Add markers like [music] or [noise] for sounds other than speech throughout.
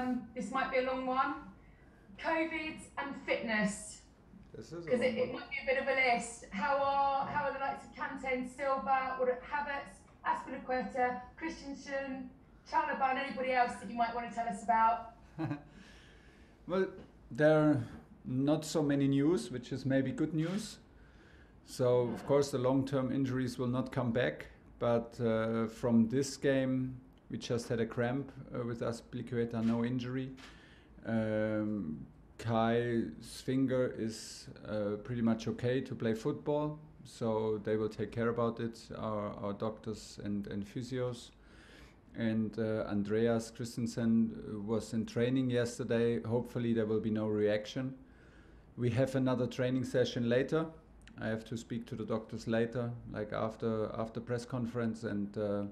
Um, this might be a long one. COVID and fitness. This is because it, it, might be a bit of a list. How are how are the likes of Kante, Silva, or Havertz, Azpilicueta, Christensen, Chalobah, and anybody else that you might want to tell us about? [laughs] well, there are not so many news, which is maybe good news. So of course the long-term injuries will not come back, but uh, from this game we just had a cramp uh, with Azpilicueta, no injury. Um, Kai's finger is uh, pretty much okay to play football, so they will take care about it, our, our doctors and, and physios. And uh, Andreas Christensen was in training yesterday. Hopefully, there will be no reaction. We have another training session later. I have to speak to the doctors later, like after after press conference, and uh,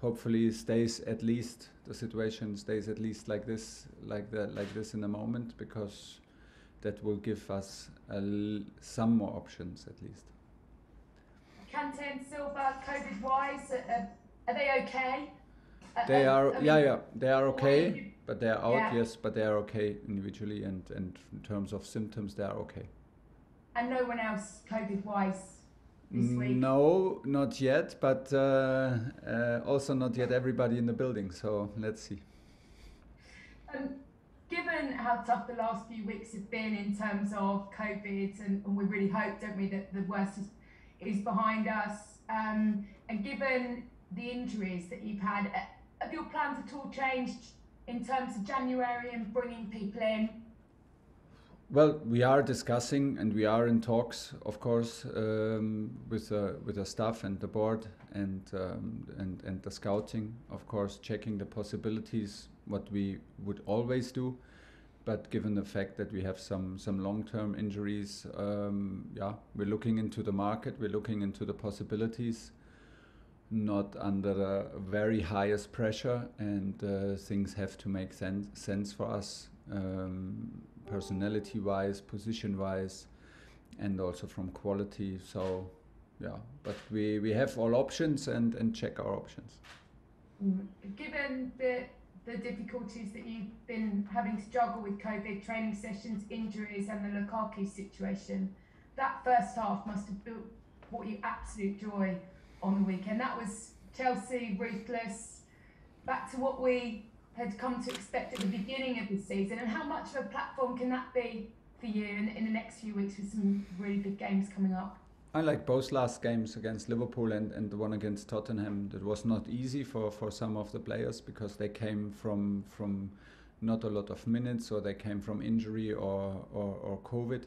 hopefully stays at least the situation stays at least like this like that like this in a moment because that will give us some more options at least. Kante and Silva COVID wise uh, are they okay? Uh, they uh, are yeah yeah they are okay but they are out yeah. yes but they are okay individually and and in terms of symptoms they are okay. And no one else COVID wise this? No, not yet, but uh, uh, also not yet everybody in the building. So let's see. Um, given how tough the last few weeks have been in terms of COVID, and, and we really hope, don't we, that the worst is, is behind us, um, and given the injuries that you've had, uh, have your plans at all changed in terms of January and bringing people in? Well, we are discussing and we are in talks, of course, um, with uh, with the staff and the board and um, and and the scouting, of course, checking the possibilities. What we would always do, but given the fact that we have some some long-term injuries, um, yeah, we're looking into the market. We're looking into the possibilities, not under the very highest pressure, and uh, things have to make sense sense for us. Um, personality wise, position wise, and also from quality. So, yeah, but we, we have all options and, and check our options. Mm. Given the the difficulties that you've been having to juggle with COVID, training sessions, injuries, and the Lukaku situation, that first half must have built brought you absolute joy on the weekend. That was Chelsea ruthless, back to what we had come to expect at the beginning of the season, and how much of a platform can that be for you in, in the next few weeks with some really big games coming up? I like both last games against Liverpool and, and the one against Tottenham. That was not easy for, for some of the players because they came from from not a lot of minutes or they came from injury or, or, or COVID.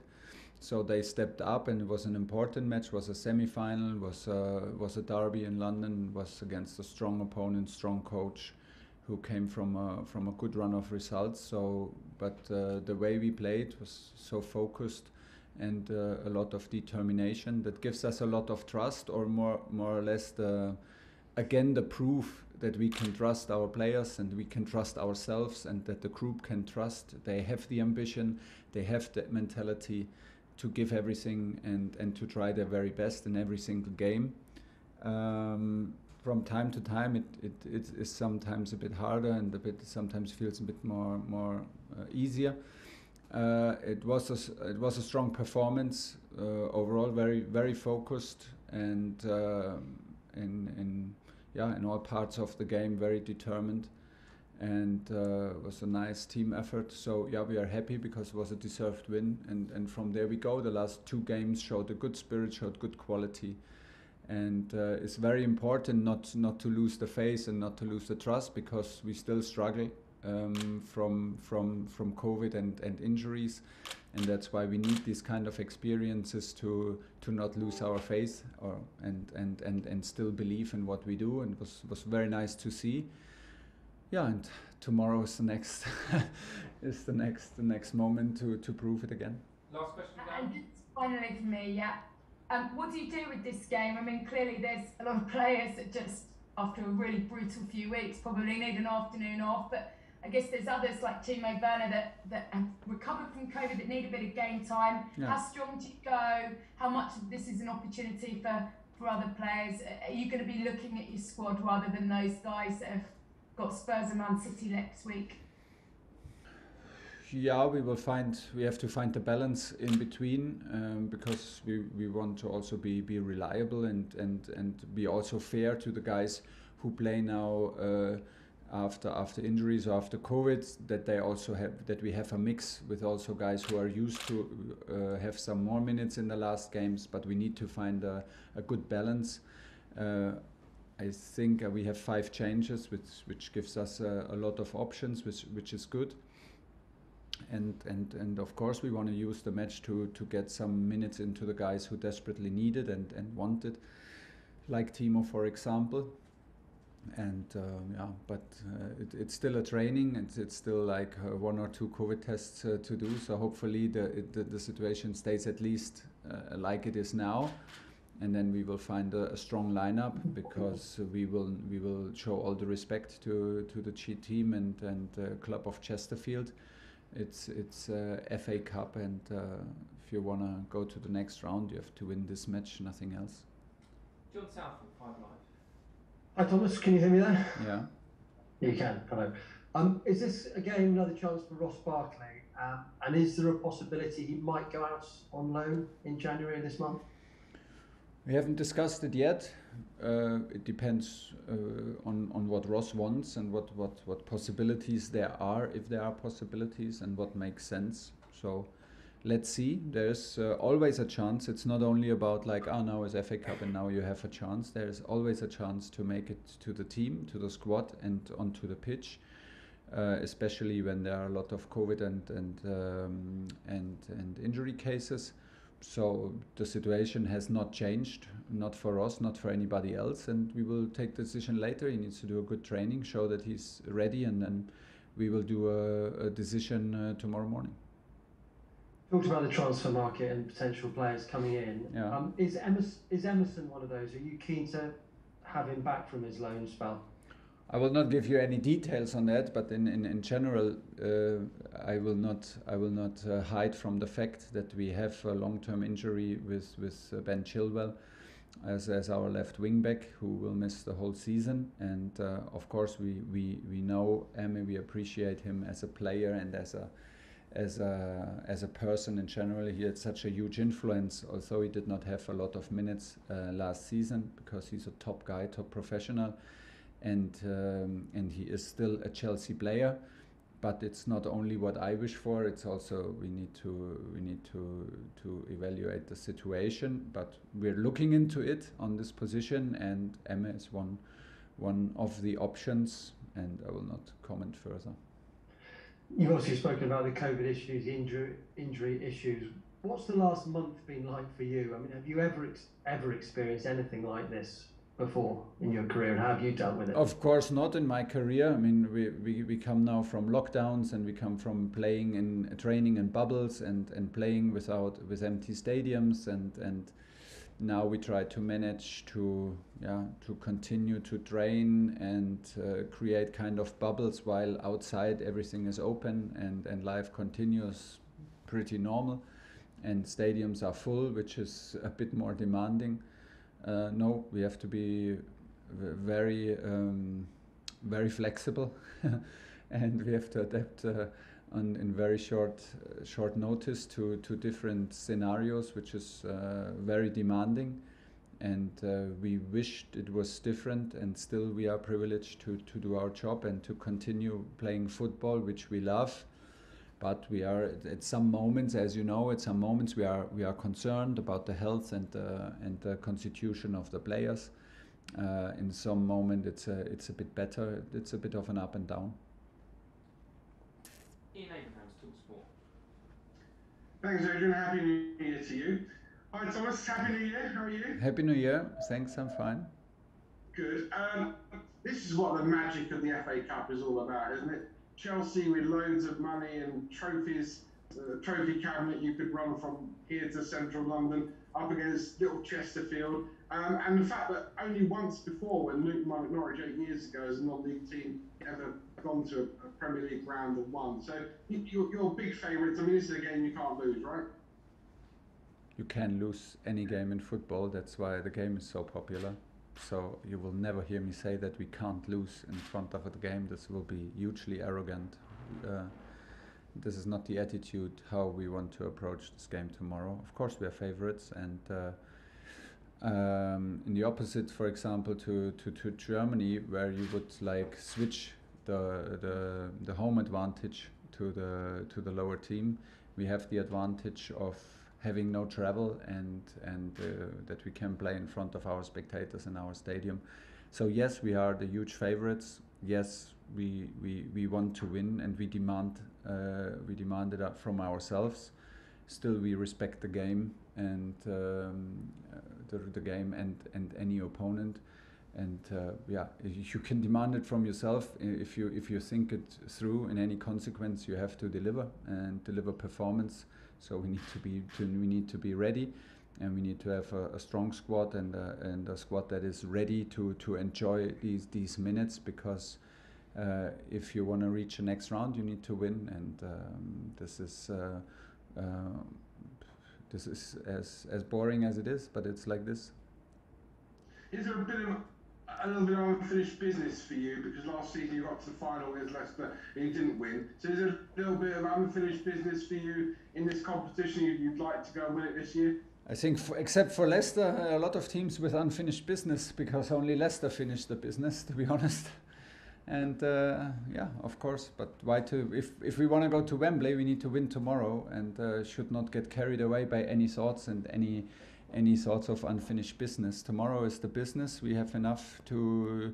So they stepped up and it was an important match. was a semi-final. was uh, was a derby in London. was against a strong opponent, strong coach who came from a, from a good run of results. So, but uh, the way we played was so focused and uh, a lot of determination that gives us a lot of trust, or more more or less the again the proof that we can trust our players and we can trust ourselves and that the group can trust. They have the ambition, they have the mentality to give everything and and to try their very best in every single game. Um, from time to time it, it, it is sometimes a bit harder and a bit sometimes feels a bit more more uh, easier. Uh, it was a, it was a strong performance uh, overall, very very focused and uh, in in yeah in all parts of the game very determined and uh, was a nice team effort. So yeah, we are happy because it was a deserved win, and and from there we go. The last two games showed a good spirit, showed good quality, and uh, it's very important not not to lose the faith and not to lose the trust because we still struggle um, from from from COVID and, and injuries, and that's why we need these kind of experiences to to not lose our faith or and and and and still believe in what we do. And it was was very nice to see. Yeah, and tomorrow is the next [laughs] is the next the next moment to to prove it again. Last question. And finally for me, yeah um, what do you do with this game? I mean, clearly there's a lot of players that just, after a really brutal few weeks, probably need an afternoon off. But I guess there's others like Timo Werner that, that have recovered from COVID that need a bit of game time. Yeah. How strong do you go? How much of this is an opportunity for, for other players? Are you going to be looking at your squad rather than those guys that have got Spurs and Man City next week? Yeah, we will find. We have to find the balance in between um, because we, we want to also be, be reliable and, and, and be also fair to the guys who play now uh, after after injuries or after COVID. That they also have that we have a mix with also guys who are used to uh, have some more minutes in the last games, but we need to find a, a good balance. Uh, I think uh, we have five changes, which which gives us uh, a lot of options, which which is good. And and and of course we want to use the match to to get some minutes into the guys who desperately need it and and want it, like Timo for example. And um, yeah, but uh, it, it's still a training, and it's still like uh, one or two COVID tests uh, to do. So hopefully the, it, the the situation stays at least uh, like it is now and then we will find a, a, strong lineup because we will we will show all the respect to to the G team and and uh, club of Chesterfield. It's it's uh, FA Cup, and uh, if you want to go to the next round, you have to win this match, nothing else. John South from Five Live. Hi Thomas, can you hear me there? Yeah. You can. Hello. Um, is this again another chance for Ross Barkley? Um, and is there a possibility he might go out on loan in January this month? We haven't discussed it yet. Uh, it depends uh, on on what Ross wants and what, what, what possibilities there are, if there are possibilities, and what makes sense. So let's see. There's uh, always a chance. It's not only about like, oh, now is FA Cup and now you have a chance. There's always a chance to make it to the team, to the squad, and onto the pitch. Uh, especially when there are a lot of COVID and and um, and and injury cases so the situation has not changed, not for us, not for anybody else, and we will take the decision later. He needs to do a good training, show that he's ready, and then we will do a, a decision uh, tomorrow morning. Talked about the transfer market and potential players coming in. Yeah. Um, is Emerson is Emerson one of those? Are you keen to have him back from his loan spell? I will not give you any details on that, but in, in, in general, uh, I will not I will not uh, hide from the fact that we have a long-term injury with with uh, Ben Chilwell as, as our left wing back who will miss the whole season. And uh, of course, we, we, we know Emi, we appreciate him as a player and as a as a as a person in general. He had such a huge influence, although he did not have a lot of minutes uh, last season because he's a top guy, top professional and um, and he is still a Chelsea player. But it's not only what I wish for. It's also we need to we need to to evaluate the situation. But we're looking into it on this position, and Emma is one one of the options. And I will not comment further. You've obviously spoken about the COVID issues, injury injury issues. What's the last month been like for you? I mean, have you ever ever experienced anything like this before in your career and how have you dealt with it? Of course, not in my career. I mean, we, we, we come now from lockdowns and we come from playing in training in bubbles and, and playing without with empty stadiums and and now we try to manage to yeah to continue to train and uh, create kind of bubbles while outside everything is open and and life continues pretty normal and stadiums are full which is a bit more demanding uh, no, we have to be very, um, very flexible, [laughs] and we have to adapt uh, on in very short, uh, short notice to to different scenarios, which is uh, very demanding. And uh, we wished it was different, and still we are privileged to to do our job and to continue playing football, which we love but we are at some moments, as you know, at some moments we are we are concerned about the health and uh, and the constitution of the players. Uh, in some moment, it's a it's a bit better. It's a bit of an up and down. Ian Abrahams, Talk Sport. Thanks, Adrian. Happy New Year to you. Hi, Thomas. Happy New Year. How are you? Happy New Year. Thanks. I'm fine. Good. Um, this is what the magic of the FA Cup is all about, isn't it? Chelsea with loads of money and trophies, uh, trophy cabinet you could run from here to central London up against little Chesterfield. Um, and the fact that only once before, when Luton Norwich eight years ago as a non-league team, ever gone to a, Premier League round and won. So you're, you're big favourites. I mean, this is a game you can't lose, right? You can lose any game in football. That's why the game is so popular. So you will never hear me say that we can't lose in front of the game. This will be hugely arrogant. Uh, this is not the attitude how we want to approach this game tomorrow. Of course, we are favorites, and uh, um, in the opposite, for example, to, to, to Germany, where you would like switch the, the the home advantage to the to the lower team, we have the advantage of having no travel and and uh, that we can play in front of our spectators in our stadium. So yes, we are the huge favorites. Yes, we we, we want to win and we demand uh, we demand it from ourselves. Still, we respect the game and um, uh, the, the game and and any opponent. And uh, yeah, you can demand it from yourself. If you if you think it through in any consequence, you have to deliver and deliver performance. So we need to be to, we need to be ready, and we need to have a, a strong squad and a, and a squad that is ready to to enjoy these these minutes because. Uh, if you want to reach the next round, you need to win, and um, this is uh, uh, this is as as boring as it is, but it's like this. Is there a bit of a little bit of unfinished business for you because last season you got to the final against Leicester and you didn't win. So is there a little bit of unfinished business for you in this competition? You'd like to go and win it this year? I think, for, except for Leicester, a lot of teams with unfinished business because only Leicester finished the business, to be [laughs] honest. And uh, yeah, of course. But why to? If if we want to go to Wembley, we need to win tomorrow and uh, should not get carried away by any thoughts and any any sorts of unfinished business. Tomorrow is the business. We have enough to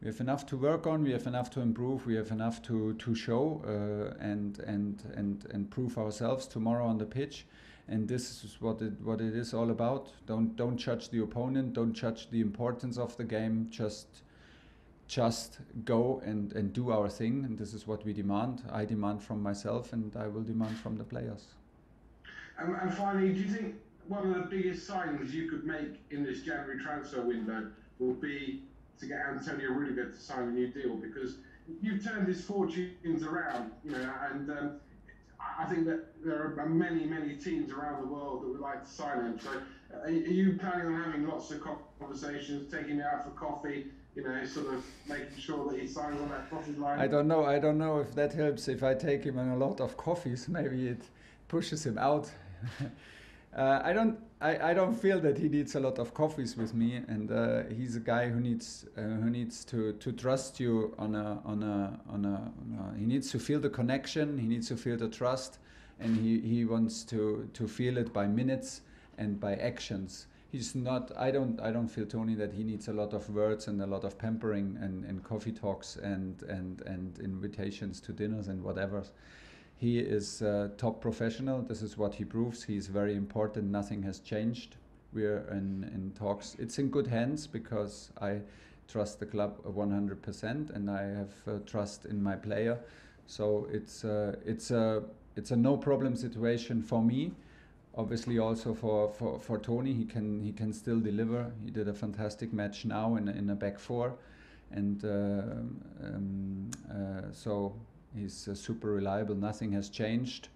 we have enough to work on. We have enough to improve. We have enough to to show uh, and and and and prove ourselves tomorrow on the pitch. And this is what it what it is all about. Don't don't judge the opponent. Don't judge the importance of the game. Just just go and, and do our thing and this is what we demand i demand from myself and i will demand from the players and, and finally do you think one of the biggest signings you could make in this January transfer window will be to get Antonio Rudiger to sign a new deal because you've turned his fortunes around, you know, and um, I think that there are many, many teams around the world that would like to sign him. So, uh, are you planning on having lots of conversations, taking him out for coffee? You know, sort of making sure that he signs on that dotted line. I don't know. I don't know if that helps. If I take him on a lot of coffees, [laughs] maybe it pushes him out. [laughs] Uh, I don't. I, I don't feel that he needs a lot of coffees with me, and uh, he's a guy who needs uh, who needs to, to trust you on a on a on a. On a he needs to feel the connection. He needs to feel the trust, and he, he wants to to feel it by minutes and by actions. He's not. I don't. I don't feel Tony that he needs a lot of words and a lot of pampering and, and coffee talks and and and invitations to dinners and whatever. He is a top professional. This is what he proves. He's very important. Nothing has changed. We're in, in talks. It's in good hands because I trust the club 100% and I have uh, trust in my player. So it's uh, it's a it's a no problem situation for me. Obviously, also for, for, for Tony, he can he can still deliver. He did a fantastic match now in in a back four, and uh, um, uh, so He's uh, super reliable. Nothing has changed.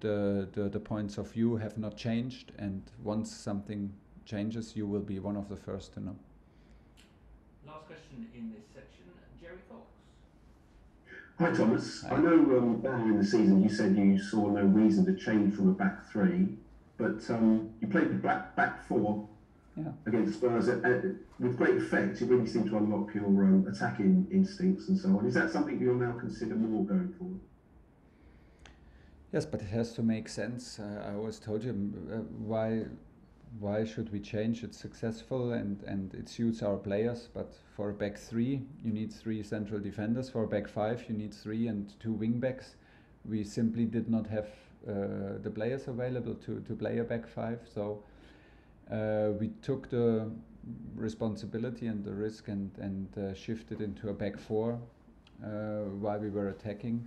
The, the, the points of view have not changed. And once something changes, you will be one of the first to know. Last question in this section, Jerry Cox. Hi Thomas. Hi. I know um, earlier in the season you said you saw no reason to change from a back three, but um, you played the back back four yeah. against Spurs uh, uh, with great effect. You really seem to unlock your um, attacking instincts and so on. Is that something you'll now consider more going forward? Yes, but it has to make sense. Uh, I always told you uh, why why should we change? It's successful and, and it suits our players. But for a back three, you need three central defenders. For a back five, you need three and two wing backs. We simply did not have uh, the players available to, to play a back five. So uh, we took the responsibility and the risk and, and uh, shifted into a back four uh, while we were attacking.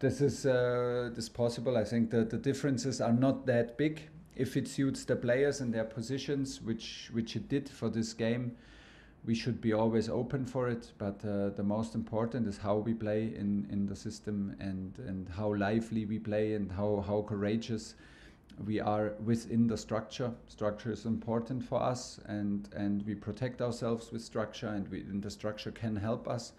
This is uh, this possible. I think that the differences are not that big. If it suits the players and their positions, which which it did for this game, we should be always open for it. But uh, the most important is how we play in, in the system and, and how lively we play and how, how courageous we are within the structure. Structure is important for us, and and we protect ourselves with structure, and, we, and the structure can help us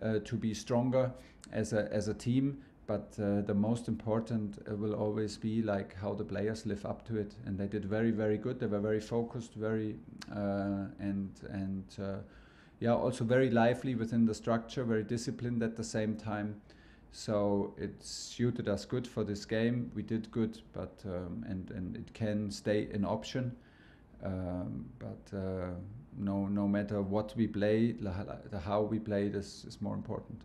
uh, to be stronger as a as a team. but uh, the most important uh, will always be like how the players live up to it, and they did very very good. They were very focused, very uh, and and uh, yeah, also very lively within the structure, very disciplined at the same time. So it suited us good for this game. We did good, but um, and and it can stay an option. Um, but uh, no no matter what we play, the, how we play is, is more important.